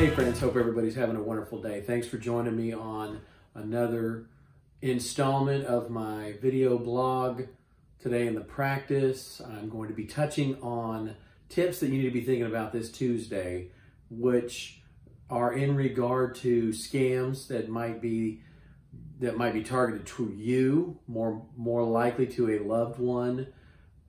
Hey friends, hope everybody's having a wonderful day. Thanks for joining me on another installment of my video blog. Today in the practice, I'm going to be touching on tips that you need to be thinking about this Tuesday, which are in regard to scams that might be that might be targeted to you, more more likely to a loved one,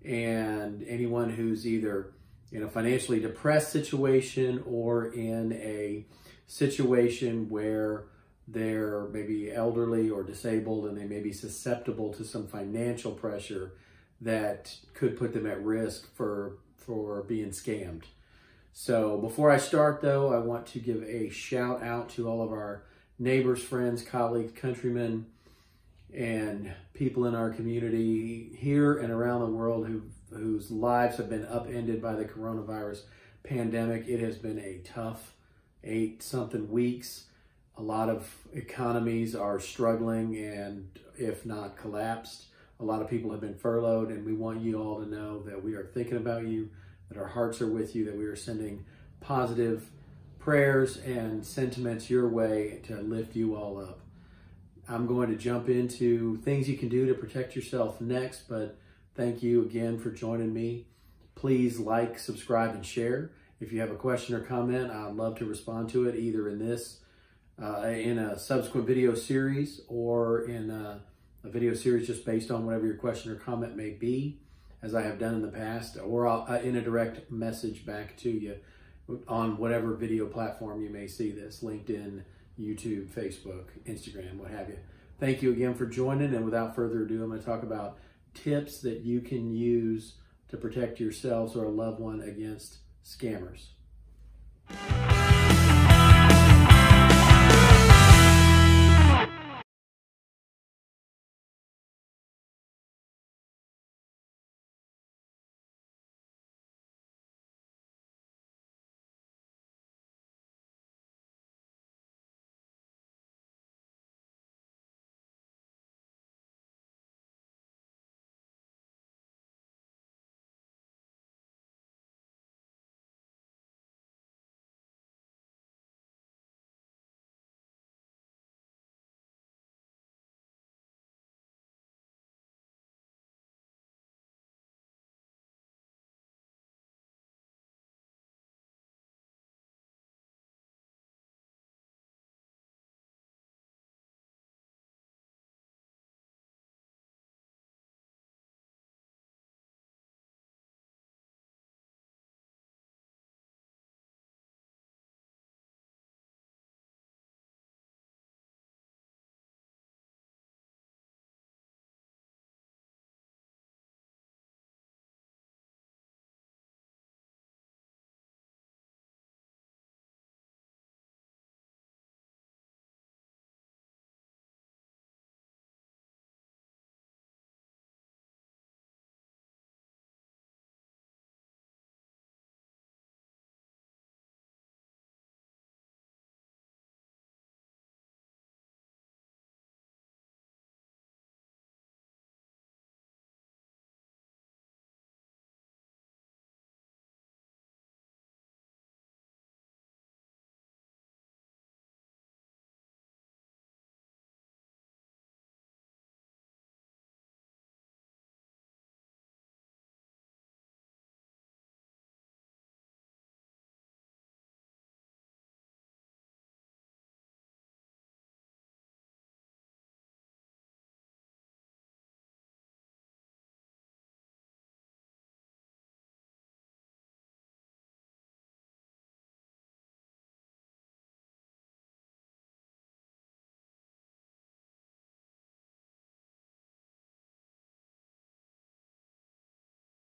and anyone who's either in a financially depressed situation or in a situation where they're maybe elderly or disabled and they may be susceptible to some financial pressure that could put them at risk for for being scammed. So before I start though, I want to give a shout out to all of our neighbors, friends, colleagues, countrymen, and people in our community here and around the world who whose lives have been upended by the coronavirus pandemic. It has been a tough eight something weeks. A lot of economies are struggling and if not collapsed. A lot of people have been furloughed and we want you all to know that we are thinking about you, that our hearts are with you, that we are sending positive prayers and sentiments your way to lift you all up. I'm going to jump into things you can do to protect yourself next, but thank you again for joining me. Please like, subscribe, and share. If you have a question or comment, I'd love to respond to it either in this, uh, in a subsequent video series or in a, a, video series just based on whatever your question or comment may be, as I have done in the past, or uh, in a direct message back to you on whatever video platform you may see this, LinkedIn, YouTube, Facebook, Instagram, what have you. Thank you again for joining. And without further ado, I'm going to talk about tips that you can use to protect yourselves or a loved one against scammers.